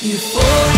Euphoria